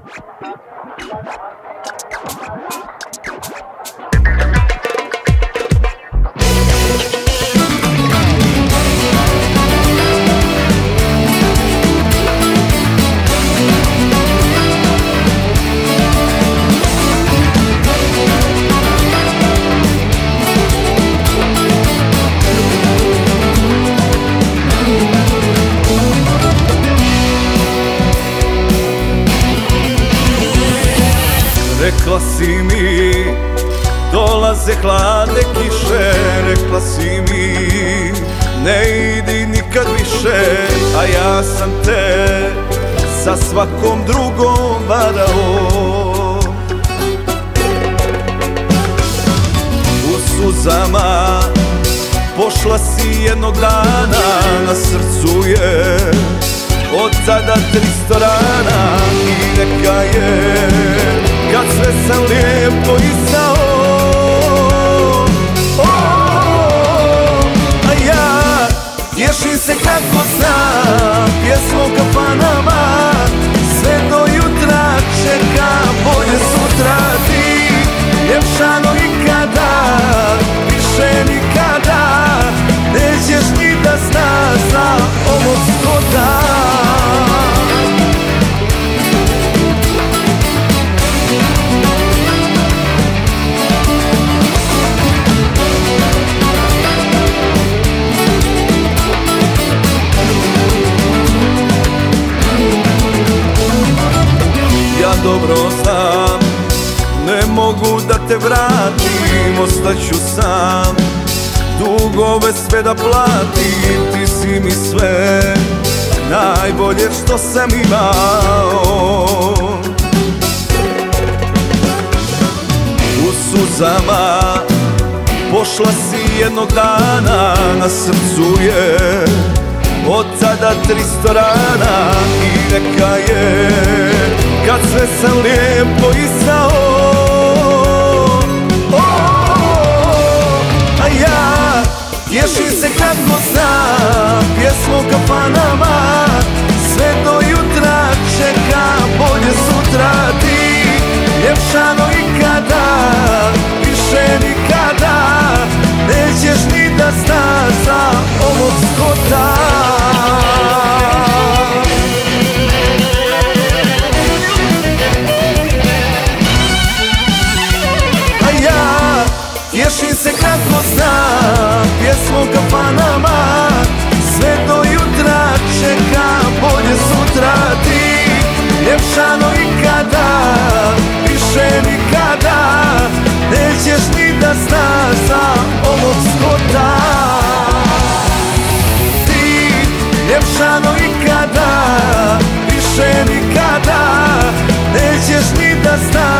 Thank you. Si mi. Dolaze hlade kiše Rekla si mi. Ne idi nikad više A ja sam te Sa svakom drugom varao. U suzama Pošla si jednog dana Na srcu je od tada tristo rana i neka je sve sam lijepo isao A ja tješim se kako dobro znam. Ne mogu da te vratim Ostaću sam. Dugove sve da platim Ti si mi sve Najbolje što sam imao. U suzama Pošla si jednog dana Na srcu je od tada tristo rana i neka je sve sam lijepo isao A ja se kako znam Pjesmom kafanama tješim se kako znam Pjesmom kafanama Sve do jutra čeka bolje sutra ti. Ljepšano ikada Više nikada. Nećeš ni da znaš za ovog skota. Ti ljepšano ikada Više nikada. Nećeš ni da znaš